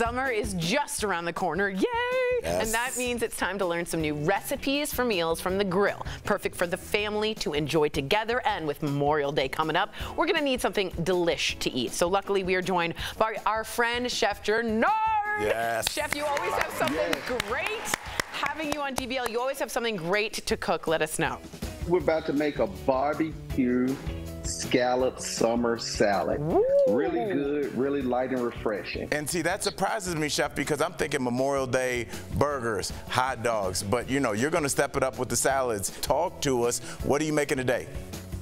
Summer is just around the corner. Yay! Yes. And that means it's time to learn some new recipes for meals from the grill. Perfect for the family to enjoy together. And with Memorial Day coming up, we're going to need something delish to eat. So luckily, we are joined by our friend, Chef Jernard. Yes. Chef, you always have something great. Having you on DBL, you always have something great to cook. Let us know. We're about to make a barbecue scallop summer salad. Really good, really light and refreshing. And see, that surprises me, Chef, because I'm thinking Memorial Day burgers, hot dogs, but you know, you're gonna step it up with the salads. Talk to us. What are you making today?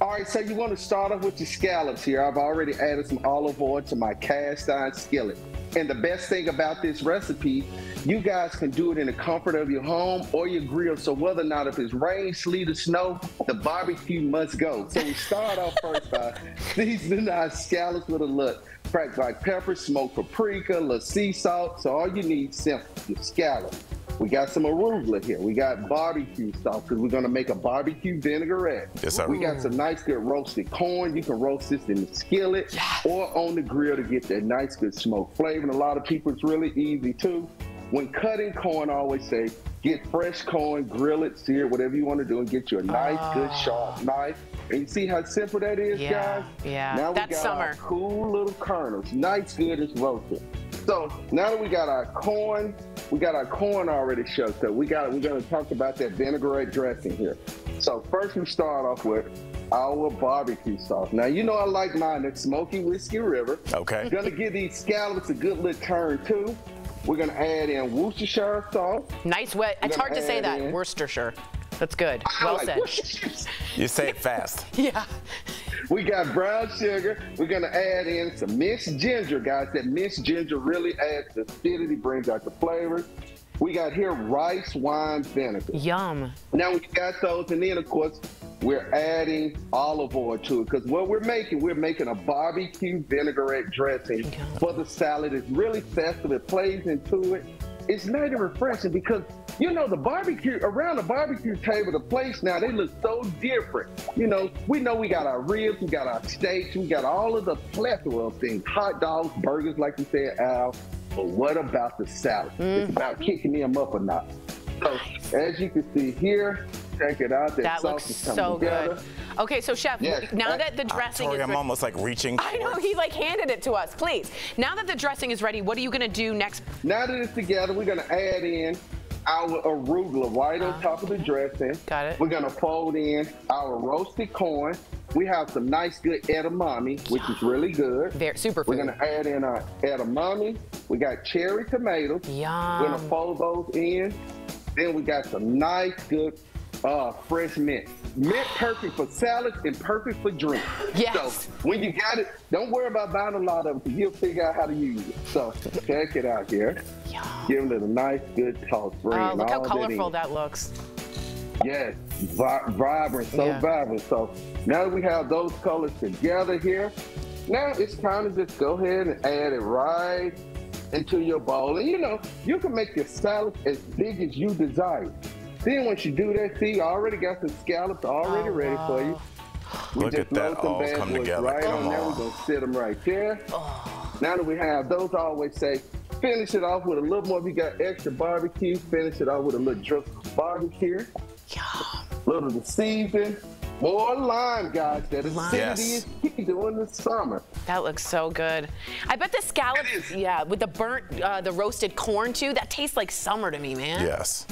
All right, so you want to start off with your scallops here. I've already added some olive oil to my cast iron skillet. And the best thing about this recipe, you guys can do it in the comfort of your home or your grill. So whether or not if it's rain, sleet, or snow, the barbecue must go. So we start off first by seasoning our scallops with a look. cracked black pepper, smoked paprika, little sea salt. So all you need simple, your scallop. We got some arugula here. We got barbecue sauce because we're gonna make a barbecue vinaigrette. Yes, sir. We got some nice good roasted corn. You can roast this in the skillet or on the grill to get that nice good smoke flavor. And a lot of people, it's really easy too. When cutting corn, I always say, get fresh corn, grill it, sear it, whatever you want to do, and get you a nice, good, ah. sharp knife. And you see how simple that is, Yeah, guys? yeah. Now we That's got summer. cool little kernels, nice, good, it's roasted. So now that we got our corn, we got our corn already shucked up. We got we're gonna talk about that vinaigrette dressing here. So first we start off with our barbecue sauce. Now you know I like mine, the Smoky Whiskey River. Okay. Gonna give these scallops a good little turn too. We're gonna add in Worcestershire sauce. Nice wet. It's hard to say that. in- Worcestershire. That's good. I Well like said. You say it fast. Yeah. We got brown sugar. We're gonna add in some minced ginger, guys. That minced ginger really adds the acidity, brings out the flavor. We got here rice wine vinegar. Yum. Now we got those, and then of course we're adding olive oil to it because what we're making, we're making a barbecue vinaigrette dressing for the salad. It's really festive. It plays into it. It's nice and refreshing because you know the barbecue around the barbecue table, the place now they look so different. You know, we know we got our ribs, we got our steaks, we got all of the plethora of things, hot dogs, burgers, like you said, Al. But what about the salad? It's mm-hmm. about kicking them up a notch. So as you can see here, check it out. That, That looks is coming so together. good. Okay, so chef, Yes. now that the dressing Tori, is I'm ready, almost like reaching. I know he like handed it to us. Please. Now that the dressing is ready, what are you gonna do next? Now that it's together, we're gonna add in our arugula right on uh-huh. top of the dressing. Got it. We're gonna fold in our roasted corn. We have some nice good edamame, which is really good. Very super We're gonna add in our edamame. We got cherry tomatoes. Yeah. We're gonna fold those in. Then we got some nice good uh, fresh mint. Mint perfect for salads and perfect for drinks. Yes. So when you got it, don't worry about buying a lot of them because you'll figure out how to use it. So check it out here. Yum. Give it a nice good toss. Bring Oh, look how that colorful in. that looks. Yes, vi- vibrant, so Yeah. vibrant. So now that we have those colors together here, now it's time to just go ahead and add it right into your bowl. And you know, you can make your salad as big as you desire. Then once you do that, see, I already got some scallops already Oh, ready for you. We Look just at that load some all come together. Right Come on there, on. we're gonna sit them right there. Now that we have those, I always say, finish it off with a little more. If you got extra barbecue, finish it off with a little drip of barbecue, Yum. little of the season, more lime, guys. That is acidity Yes. is key during the summer. That looks so good. I bet the scallops, yeah, with the burnt, uh, the roasted corn too, that tastes like summer to me, man. Yes.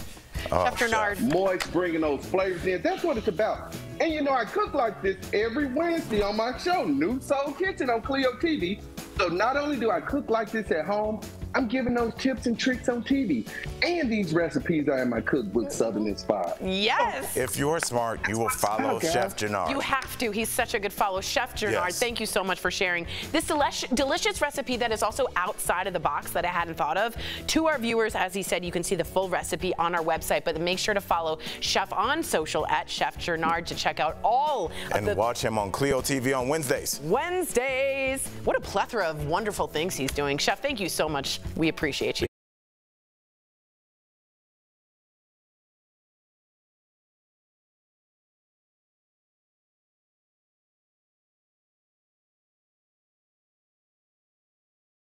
Oh, Chef Jernard. Moist, bringing those flavors in. That's what it's about. And you know, I cook like this every Wednesday on my show, New Soul Kitchen on CLEO TV. So not only do I cook like this at home, I'm giving those tips and tricks on TV. And these recipes are in my cookbook, Southern Inspired. Yes. If you're smart, you will follow Okay. Chef Jernard. You have to. He's such a good follow. Chef Jernard, Yes. thank you so much for sharing this delicious recipe that is also outside of the box that I hadn't thought of. To our viewers, as he said, you can see the full recipe on our website, but make sure to follow Chef on social at Chef Jernard to check out all of and the watch him on CLEO TV on Wednesdays. Wednesdays. What a plethora of wonderful things he's doing. Chef, thank you so much. We appreciate you.